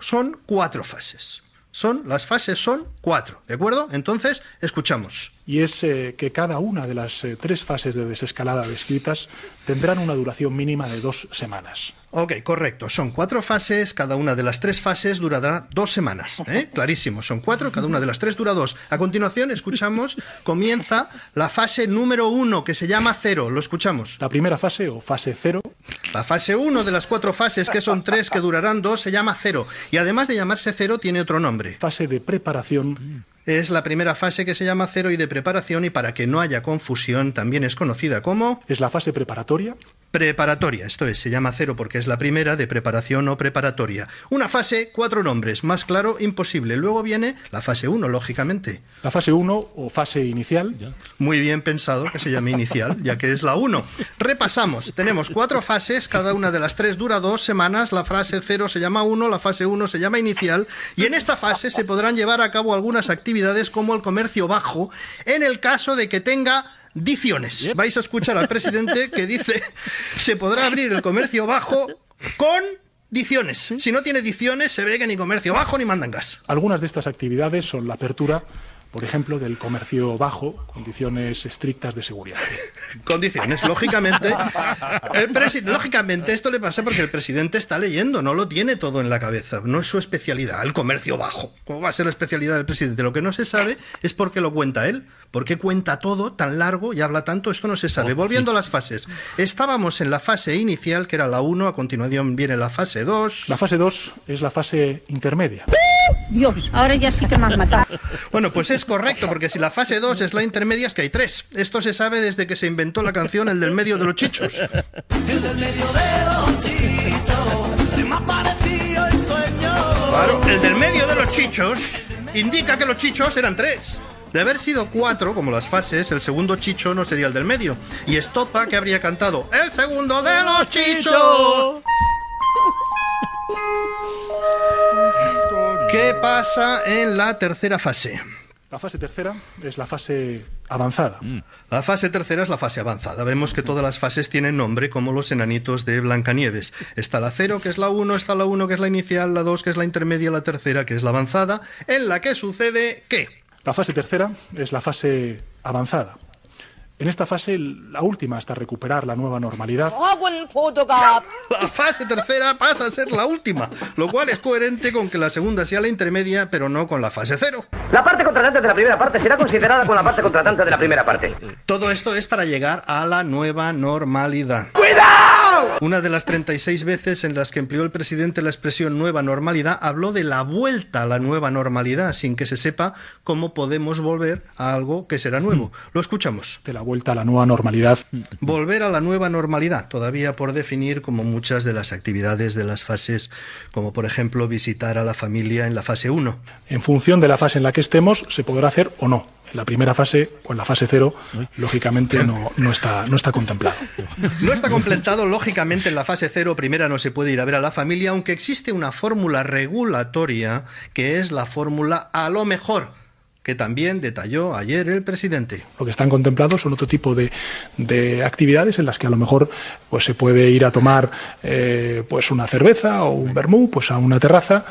son cuatro fases. Son, las fases son cuatro, ¿de acuerdo? Entonces, escuchamos. Y es eh, que cada una de las eh, tres fases de desescalada descritas tendrán una duración mínima de dos semanas. Ok, correcto. Son cuatro fases, cada una de las tres fases durará dos semanas. ¿eh? Clarísimo, son cuatro, cada una de las tres dura dos. A continuación, escuchamos, comienza la fase número uno, que se llama cero. Lo escuchamos. La primera fase, o fase cero. La fase uno de las cuatro fases, que son tres, que durarán dos, se llama cero. Y además de llamarse cero, tiene otro nombre. Fase de preparación. Es la primera fase que se llama cero y de preparación y para que no haya confusión también es conocida como... Es la fase preparatoria. Preparatoria, esto es, se llama cero porque es la primera de preparación o preparatoria. Una fase, cuatro nombres, más claro, imposible. Luego viene la fase 1, lógicamente. La fase 1 o fase inicial. Muy bien pensado que se llame inicial, ya que es la 1. Repasamos, tenemos cuatro fases, cada una de las tres dura dos semanas, la fase 0 se llama 1, la fase 1 se llama inicial, y en esta fase se podrán llevar a cabo algunas actividades como el comercio bajo, en el caso de que tenga Diciones. Vais a escuchar al presidente que dice se podrá abrir el comercio bajo con diciones. Si no tiene diciones, se ve que ni comercio bajo ni mandan gas. Algunas de estas actividades son la apertura por ejemplo, del comercio bajo, condiciones estrictas de seguridad. Condiciones, lógicamente. lógicamente, esto le pasa porque el presidente está leyendo, no lo tiene todo en la cabeza, no es su especialidad, el comercio bajo. ¿Cómo va a ser la especialidad del presidente? Lo que no se sabe es por qué lo cuenta él. ¿Por qué cuenta todo tan largo y habla tanto? Esto no se sabe. Volviendo a las fases. Estábamos en la fase inicial, que era la 1, a continuación viene la fase 2. La fase 2 es la fase intermedia. Dios, ahora ya sí que me has matado. Bueno, pues es correcto, porque si la fase 2 es la intermedia, es que hay tres. Esto se sabe desde que se inventó la canción El del medio de los chichos. El del medio de los chichos, se me ha parecido el sueño. Claro, el del medio de los chichos indica que los chichos eran tres. De haber sido cuatro, como las fases, el segundo chicho no sería el del medio. Y Estopa, que habría cantado El segundo de los chichos. ¿Qué pasa en la tercera fase? La fase tercera es la fase avanzada. Mm. La fase tercera es la fase avanzada. Vemos que todas las fases tienen nombre como los enanitos de Blancanieves. Está la cero, que es la 1, está la 1, que es la inicial, la 2, que es la intermedia, la tercera, que es la avanzada, en la que sucede ¿qué? La fase tercera es la fase avanzada. En esta fase, la última hasta recuperar la nueva normalidad. La fase tercera pasa a ser la última, lo cual es coherente con que la segunda sea la intermedia, pero no con la fase cero. La parte contratante de la primera parte será considerada con la parte contratante de la primera parte. Todo esto es para llegar a la nueva normalidad. ¡Cuidado! Una de las 36 veces en las que empleó el presidente la expresión nueva normalidad habló de la vuelta a la nueva normalidad, sin que se sepa cómo podemos volver a algo que será nuevo. Lo escuchamos. De la vuelta a la nueva normalidad. Volver a la nueva normalidad, todavía por definir como muchas de las actividades de las fases, como por ejemplo visitar a la familia en la fase 1. En función de la fase en la que estemos, se podrá hacer o no. En la primera fase o en la fase cero, lógicamente no, no, está, no está contemplado. No está completado, lógicamente en la fase cero primera no se puede ir a ver a la familia, aunque existe una fórmula regulatoria que es la fórmula a lo mejor que también detalló ayer el presidente. Lo que están contemplados son otro tipo de, de actividades en las que a lo mejor pues, se puede ir a tomar eh, pues una cerveza o un vermú pues, a una terraza.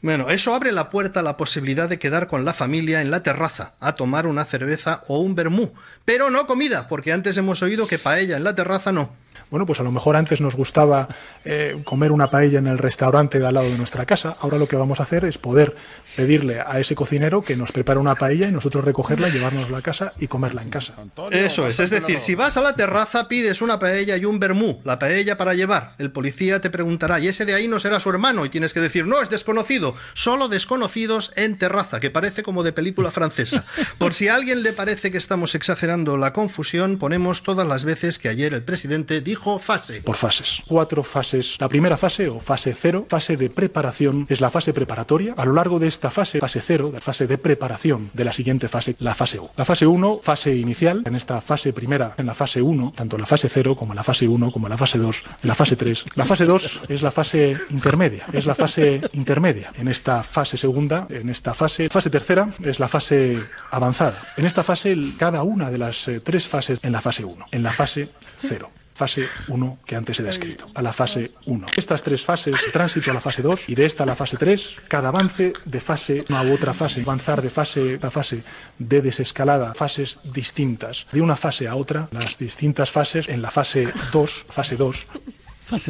Bueno, eso abre la puerta a la posibilidad de quedar con la familia en la terraza a tomar una cerveza o un vermú, pero no comida, porque antes hemos oído que paella en la terraza no. Bueno, pues a lo mejor antes nos gustaba eh, comer una paella en el restaurante de al lado de nuestra casa. Ahora lo que vamos a hacer es poder pedirle a ese cocinero que nos prepare una paella y nosotros recogerla, llevarnos a la casa y comerla en casa. Eso es, es decir, si vas a la terraza pides una paella y un vermú, la paella para llevar. El policía te preguntará, ¿y ese de ahí no será su hermano? Y tienes que decir, no, es desconocido. Solo desconocidos en terraza, que parece como de película francesa. Por si a alguien le parece que estamos exagerando la confusión, ponemos todas las veces que ayer el presidente dijo fase. Por fases. Cuatro fases. La primera fase o fase cero, fase de preparación, es la fase preparatoria. A lo largo de esta fase, fase cero, la fase de preparación de la siguiente fase, la fase 1. La fase 1, fase inicial. En esta fase primera, en la fase 1, tanto la fase 0 como la fase 1, como la fase 2, en la fase 3. La fase 2 es la fase intermedia, es la fase intermedia. En esta fase segunda, en esta fase, fase tercera, es la fase avanzada. En esta fase, cada una de las eh, tres fases en la fase 1. En la fase 0. Fase 1 que antes he descrito, a la fase 1. Estas tres fases, tránsito a la fase 2 y de esta a la fase 3, cada avance de fase una u otra fase, avanzar de fase a fase de desescalada, fases distintas, de una fase a otra, las distintas fases en la fase 2, fase 2,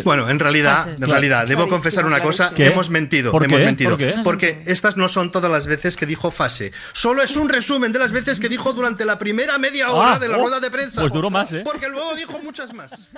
Bueno, en realidad, Fases. en realidad, debo confesar una cosa. ¿Qué? hemos mentido, ¿Por hemos qué? mentido, ¿Por qué? porque estas no son todas las veces que dijo fase. Solo es un resumen de las veces que dijo durante la primera media hora Ah, de la oh, rueda de prensa. pues duró más, ¿eh? Porque luego dijo muchas más.